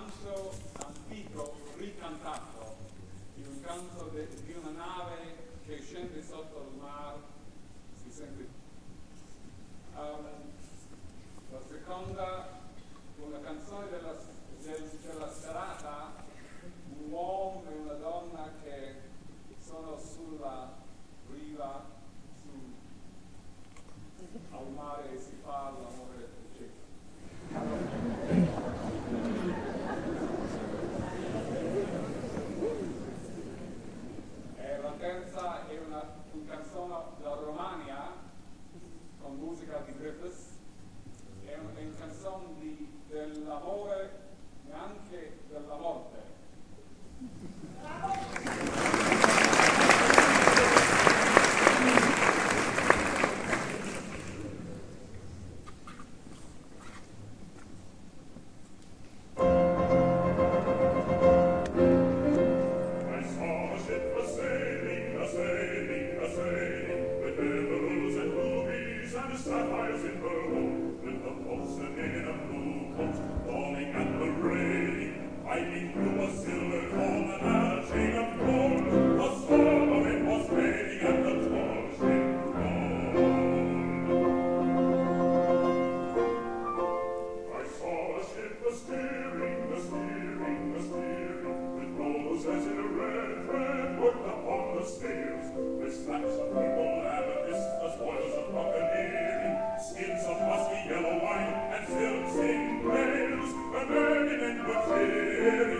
romanzo antico ricantato in un canto de, di una nave che scende sotto il mar, si sente. Um, la seconda, una canzone della, del, della serata, un uomo e una donna che sono sulla riva Heiligen says in a red, red work upon the stairs, which sacks of purple amethyst, the spoils of buccaneering, skins of musky yellow wine, and silks in a the in and the cheering.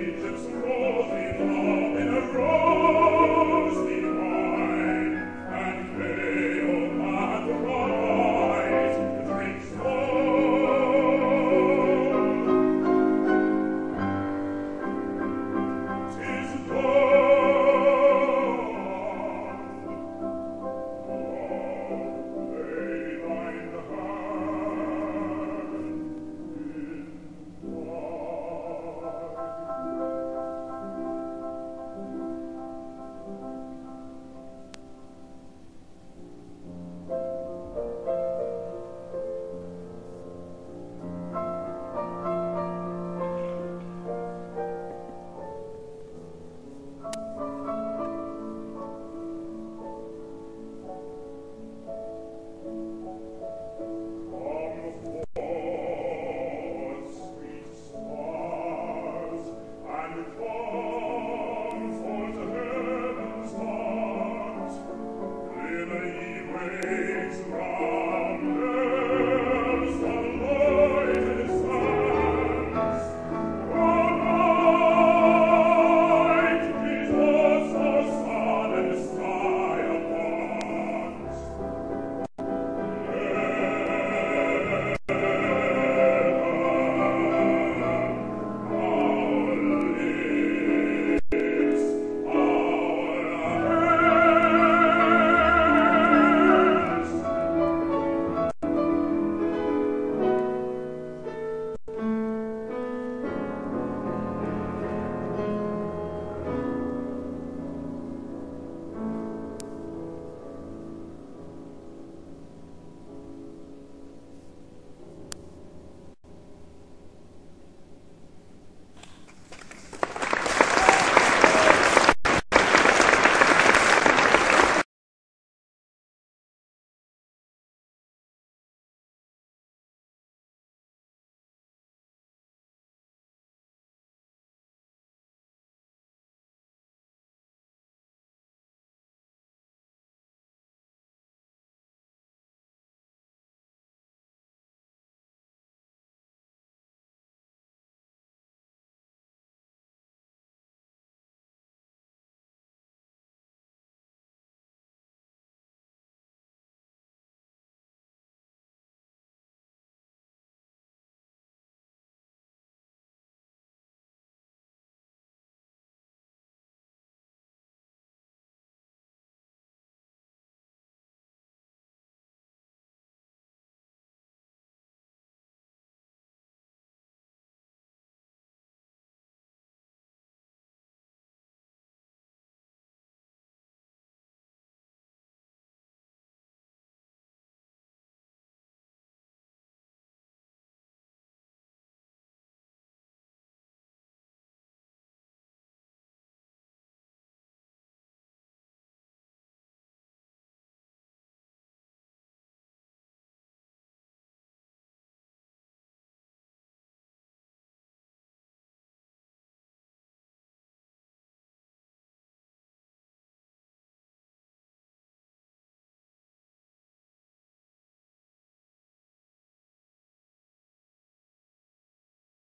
vices